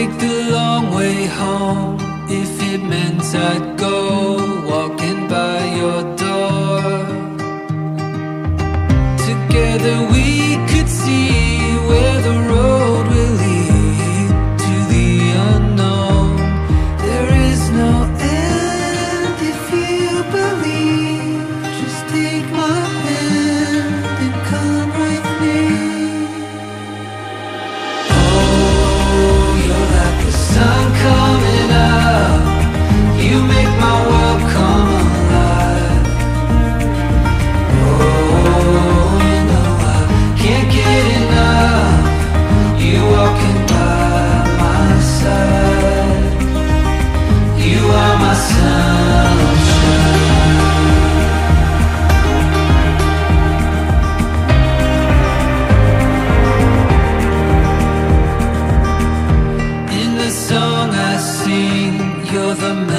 take the long way home. If it meant I'd go walk you're the